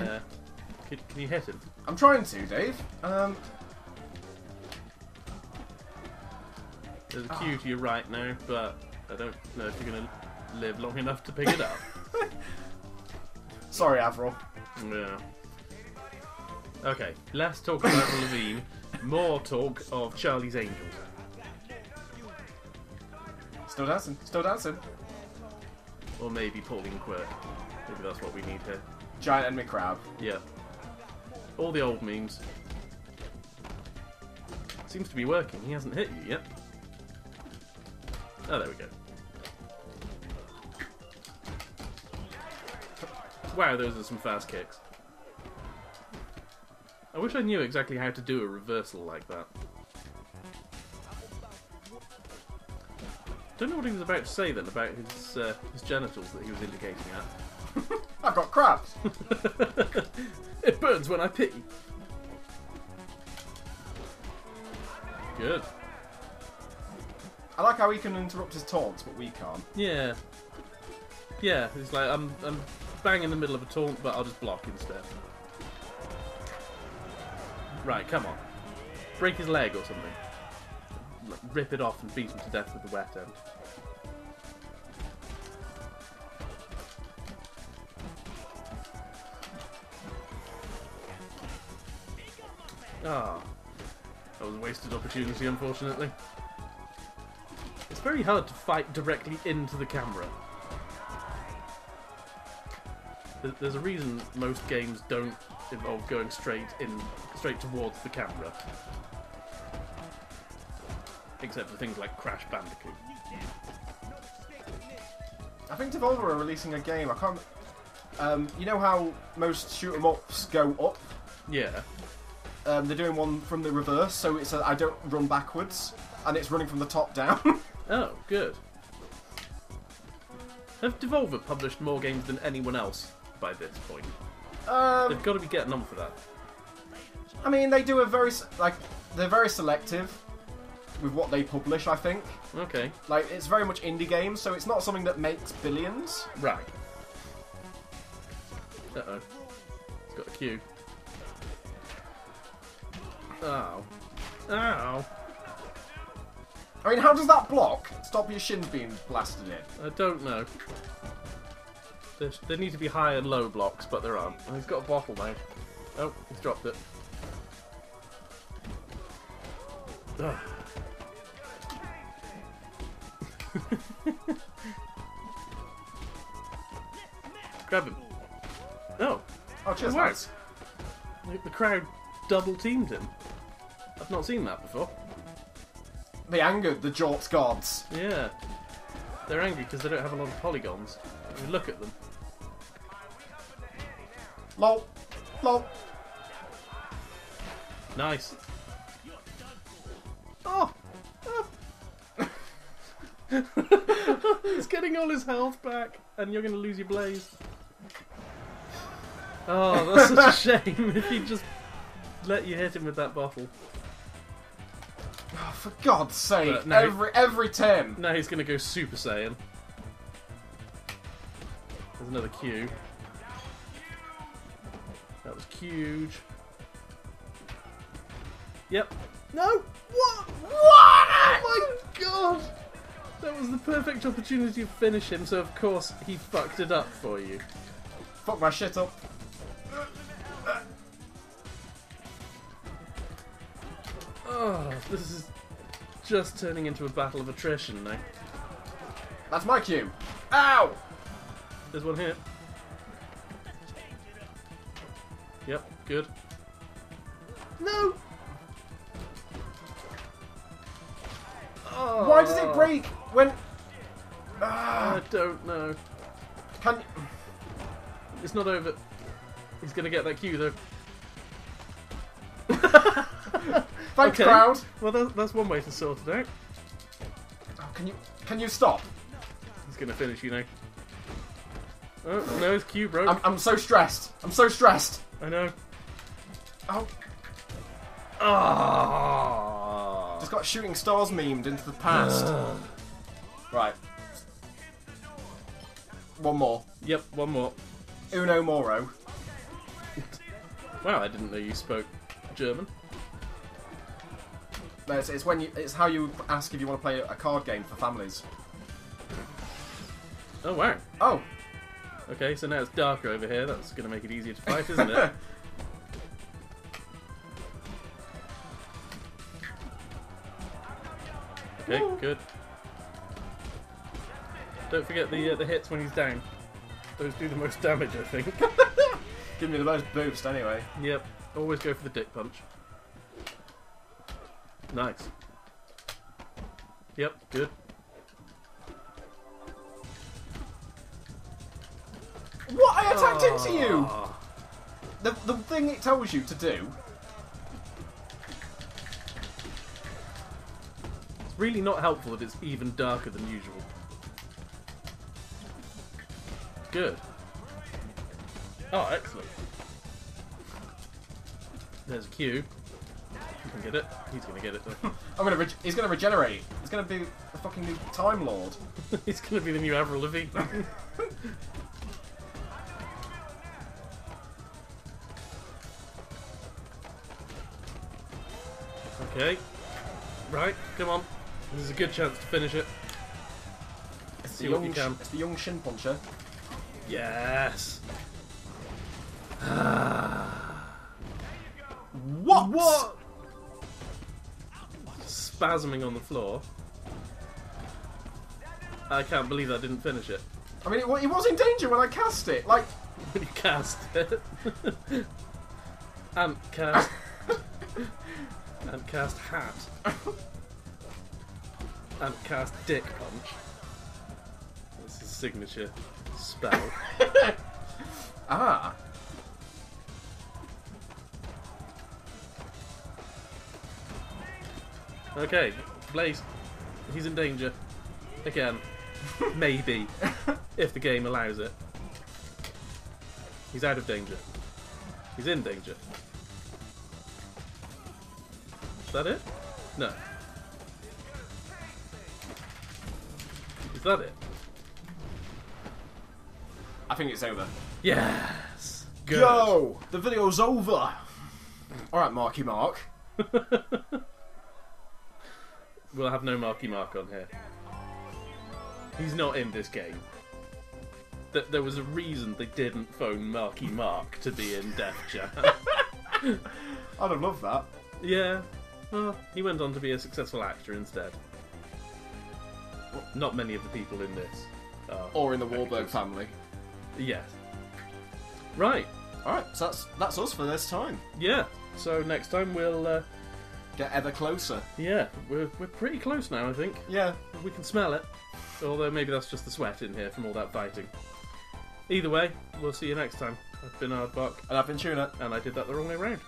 Uh, can, can you hit him? I'm trying to, Dave. Um, There's a cue to your right now, but I don't know if you're going to live long enough to pick it up. sorry, Avril. yeah. Okay, less talk about Lavigne, more talk of Charlie's Angels. Still dancing. Still dancing. Or maybe Pauline Quirk. Maybe that's what we need here. Giant enemy crab. Yeah. All the old memes. Seems to be working. He hasn't hit you yet. Oh, there we go. Wow, those are some fast kicks. I wish I knew exactly how to do a reversal like that. Don't know what he was about to say then about his uh, his genitals that he was indicating at. I've got crabs. it burns when I pee. Good. I like how he can interrupt his taunts, but we can't. Yeah. Yeah, it's like I'm I'm bang in the middle of a taunt, but I'll just block instead. Right, come on. Break his leg or something. Rip it off and beat him to death with the wet end. Ah, that was a wasted opportunity, unfortunately. It's very hard to fight directly into the camera. There's a reason most games don't involve going straight in, straight towards the camera. Except for things like Crash Bandicoot. I think Devolver are releasing a game. I can't. Um, you know how most shoot 'em ups go up? Yeah. Um, they're doing one from the reverse, so it's a, I don't run backwards, and it's running from the top down. Oh, good. Have Devolver published more games than anyone else by this point? um, They've got to be getting on for that. I mean, they do a very like they're very selective with what they publish. I think Okay, like it's very much indie games, so it's not something that makes billions. right. Uh oh. It's got a cue. Ow. Oh. I mean, how does that block stop your shins being blasted in? I don't know. There, there need to be high and low blocks, but there aren't. Oh, he's got a bottle now. Oh, he's dropped it. Grab him. Oh, Oh, cheers, like the crowd double teamed him. I've not seen that before. They angered the Jorts gods. Yeah. They're angry because they don't have a lot of polygons. I mean, look at them. Lol, lol. Nice. Oh! Ah. He's getting all his health back, and you're going to lose your blaze. Oh, that's such a shame if he just let you hit him with that bottle. Oh, for God's sake! But no. Every every turn. Now he's going to go Super Saiyan. There's another Q. That was huge. Yep. No! What? What? Oh my god! That was the perfect opportunity to finish him, so of course he fucked it up for you. Fuck my shit up. Oh, this is just turning into a battle of attrition now. That's my cue. Ow! There's one here. Yep, good. No! Oh, Why does it break when? Ah, I don't know. can It's not over. He's gonna get that cue though. thanks, Okay. crowd. Well, that's, that's one way to sort it out. Oh, can you can you stop? He's gonna finish you know. Oh, no, his cue broke. I'm I'm so stressed. I'm so stressed. I know. Oh, Ah. just got shooting stars memed into the past. right. One more. Yep, one more. Uno Moro. Wow, I didn't know you spoke German. No, it's, it's when you. It's how you ask if you want to play a card game for families. Oh wow. Oh, Okay, so now it's darker over here. That's going to make it easier to fight, isn't it? Okay, good. Don't forget the uh, the hits when he's down. Those do the most damage, I think. give me the most boost anyway. yep. Always go for the dick punch. Nice. Yep, good. What? I attacked into you. Ah. The the thing it tells you to do. It's really not helpful that it's even darker than usual. Good. Oh, excellent. There's a Q. You can get it. He's gonna get it though. I'm gonna. He's gonna regenerate. He's gonna be a fucking new Time Lord. He's gonna be the new Avril Lavigne. okay. Right, come on. This is a good chance to finish it. It's See the what young. you can. It's the young Shin Puncher. Yes. Ah. What? What? Spasming on the floor. I can't believe I didn't finish it. I mean, it, it was in danger when I cast it. Like, When you cast it. and cast. and cast hat. and cast dick punch. That's his signature spell. ah. Okay, Blaze. He's in danger. Again. Maybe. if the game allows it. He's out of danger. He's in danger. Is that it? No. Is that it? I think it's over. Yes! Good. Yo, the video's over. All right, Marky Mark. We'll have no Marky Mark on here. He's not in this game. Th- there was a reason they didn't phone Marky Mark to be in Def Jam. I'd have loved that. yeah. Well, he went on to be a successful actor instead. Not many of the people in this. Are Or in the Wahlberg actors. family. Yes. Right. All right, so that's that's us for this time. Yeah. So next time we'll. Uh, Get ever closer. yeah, we're we're pretty close now. I think Yeah. we can smell it. Although maybe that's just the sweat in here from all that fighting. Either way, we'll see you next time. I've been Aardvark, And I've been Tuna. and I did that the wrong way round.